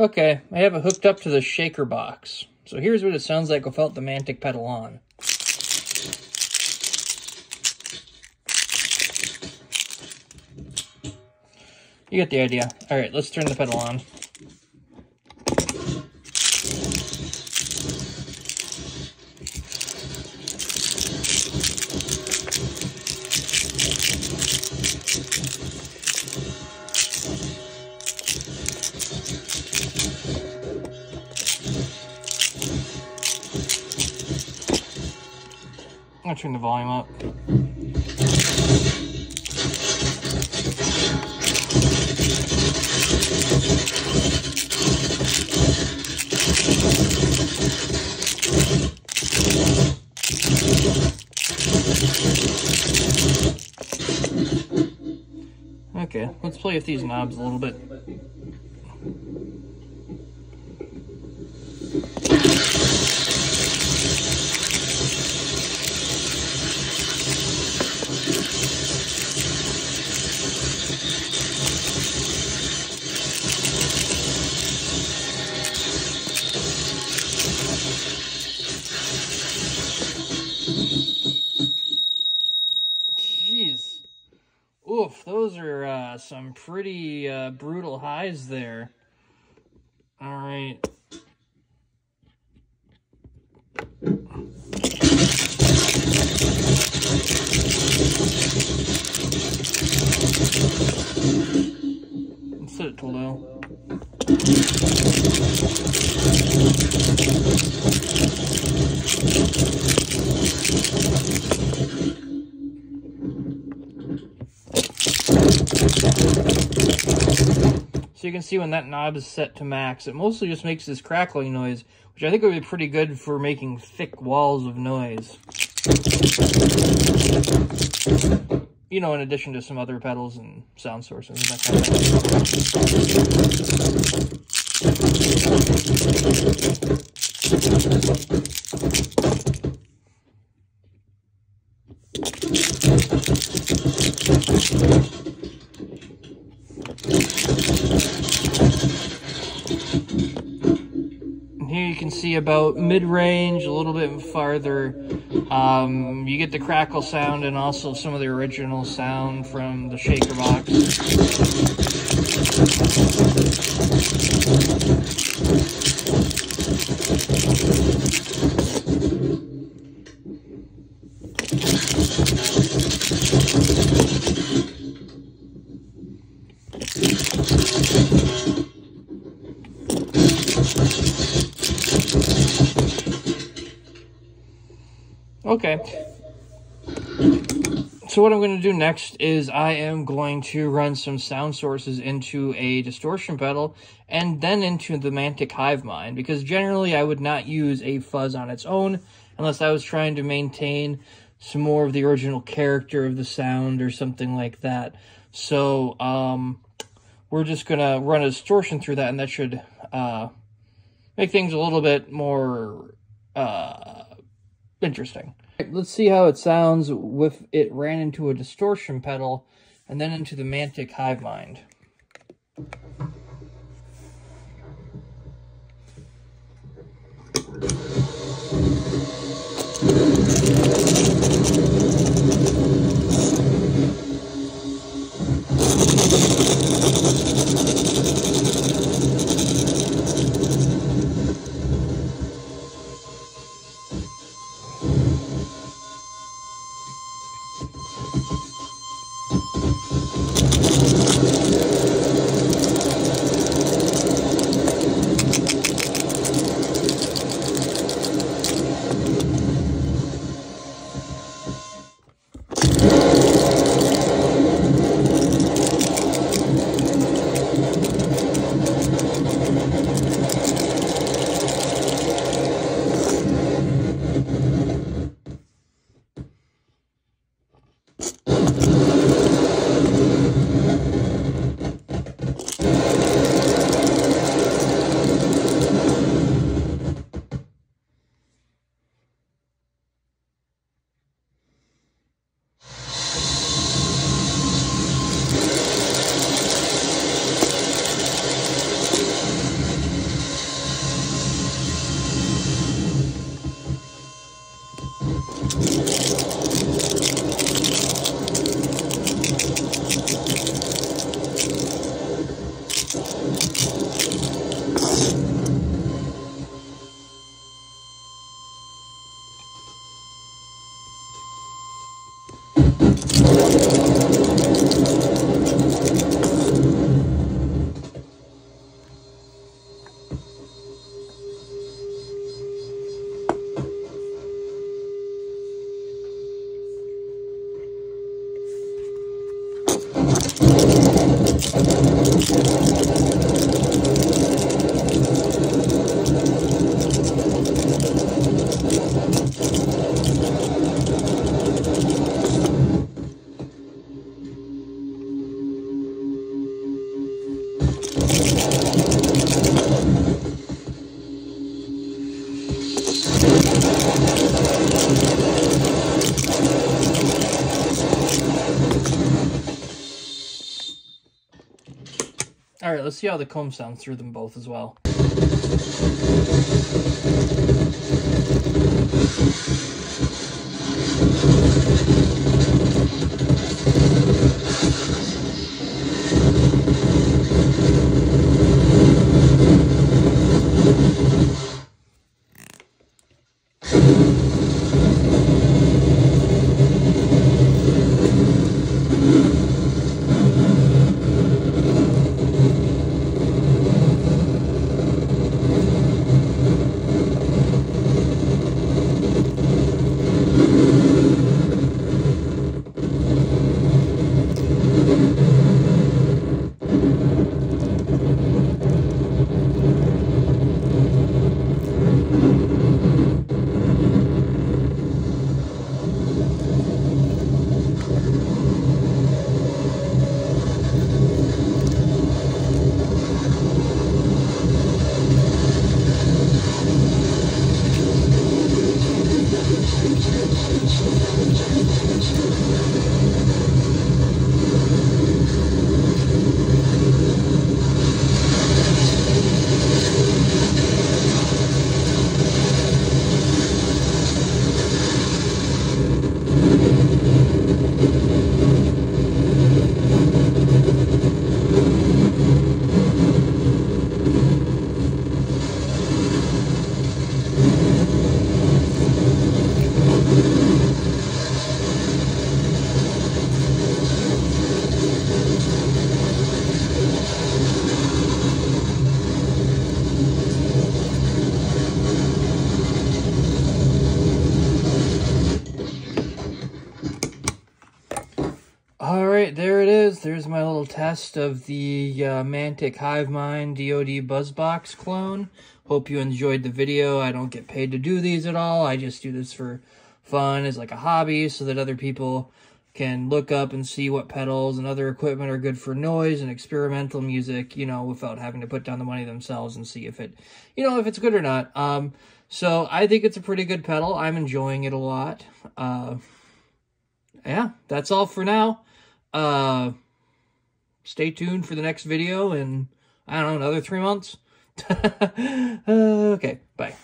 Okay, I have it hooked up to the shaker box. So here's what it sounds like without the Mantic pedal on. You get the idea. All right, let's turn the pedal on. I'll turn the volume up. Okay, let's play with these knobs a little bit. Oof, those are uh, some pretty uh, brutal highs there. All right. Set it So you can see when that knob is set to max, it mostly just makes this crackling noise, which I think would be pretty good for making thick walls of noise. You know, in addition to some other pedals and sound sources and that kind of thing. And here you can see about mid-range, a little bit farther. Um, you get the crackle sound and also some of the original sound from the shaker box. Okay. So what I'm going to do next is I am going to run some sound sources into a distortion pedal and then into the Mantic Hive Mind because generally I would not use a fuzz on its own unless I was trying to maintain some more of the original character of the sound or something like that. So um, we're just going to run a distortion through that and that should uh, make things a little bit more uh, interesting. Let's see how it sounds with it ran into a distortion pedal and then into the Mantic Hivemind. Alright, let's see how the comb sounds through them both as well. There. There's my little test of the uh, Mantic Hivemind DoD Buzzbox clone. Hope you enjoyed the video. I don't get paid to do these at all. I just do this for fun as like a hobby so that other people can look up and see what pedals and other equipment are good for noise and experimental music, you know, without having to put down the money themselves and see if it, you know, if it's good or not. Um, so I think it's a pretty good pedal. I'm enjoying it a lot. Uh, yeah, that's all for now. Uh, stay tuned for the next video in, I don't know, another three months. okay, bye.